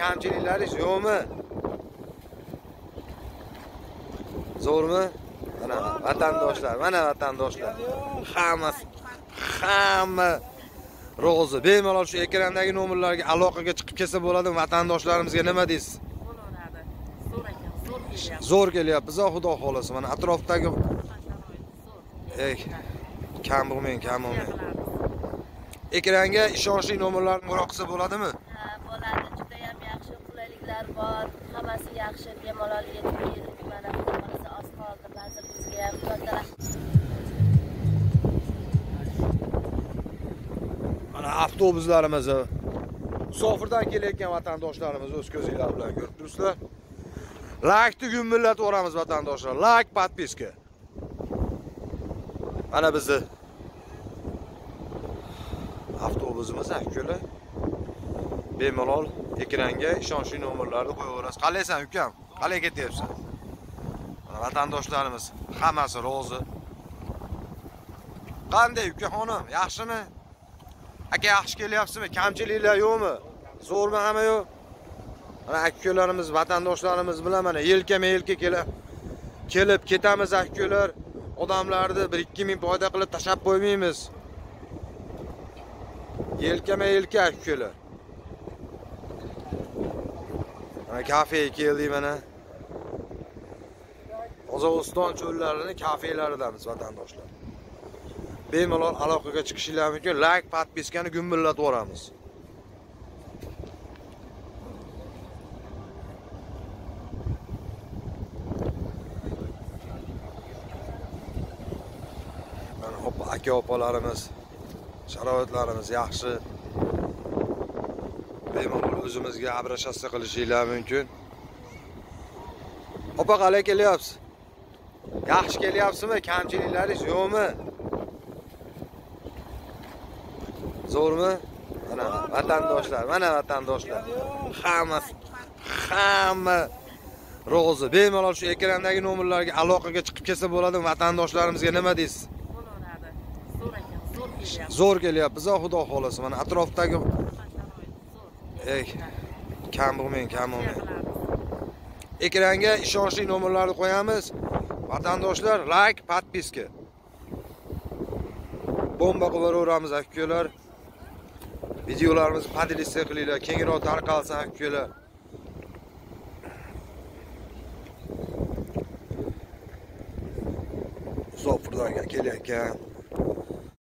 kamchiliklaringiz yo'qmi zo'rmi mana vatandoshlar mana vatandoshlar hammasi hamma rozi bemalol shu ekrandagi nomerlarga aloqaga chiqib kelsa bo'ladi vatandoshlarimizga nima deysiz? Zo'r ekan zo'r kelyapti kelyapmiz xudo xohlasa. Mana atrofdagi ey kam bo'lmang kam bo'lmang. Ekranga ishonchli nomerlarni murojaat qilsa bo'ladimi? Ha, bo'ladi. Qulayliklar bor hammasi yaxshi bemalol yetib keldik mana hammasi oz qoldi ba'zi bizga ham yordam mana avtobuslarimiz musofirdan kelayotgan vatandoshlarimiz o'z ko'zinglar bilan ko'rib turibsizlar. Laykni gumillatib yuboramiz vatandoshlar layk подписка mana bizni avtobusimiz akula bemalol ekranga ishonchli nomerlarni qo'yaverasiz qalaysan ukam qalay ketyapsan? Mana vatandoshlarimiz hammasi rozi. Qanday ukaxonim yaxshimi? Aka yaxshi kelyapsizmi? Kamchiliklar yo'qmi? Zo'rmi hamma yo'q? Mana akalarimiz vatandoshlarimiz bilan mana yelkama yelka kelib kelib ketamiz akalar odamlarni bir ikki ming foyda qilib tashlab qo'ymaymiz. Yelkama yelka akalar mana kafega keldik mana qozog'iston cho'llarini kafelaridanmiz vatandoshlar. Bemalol aloqaga chiqishinglar mumkin layk podpiskani gumbillatib yuboramiz. Mana opa aka opalarimiz sharoitlarimiz yaxshi. Bemalol o'zimizga обращаться qilishinglar mumkin. Opa qalay kelyapsiz? Yaxshi kelyapsizmi? Kamchiliklaringiz yo'qmi? Zo'rmi? Mana vatandoshlar mana vatandoshlar. Hammasi hamma rozi. Bemalol shu ekrandagi nomerlarga aloqaga chiqib kelsa bo'ladi vatandoshlarimizga nima deysiz? Zo'r kelyapmiz xudo xohlasa mana atrofdagi ey kam bo'lmang kam bo'lmang. Ekranga ishonchli nomerlarni qo'yamiz. Vatandoshlar like podpiska bomba qilib yuboraveramiz akalar videolarimizni podelitsiya qilinglar kengroq tarqalsin akalar musofirdan kelayotgan.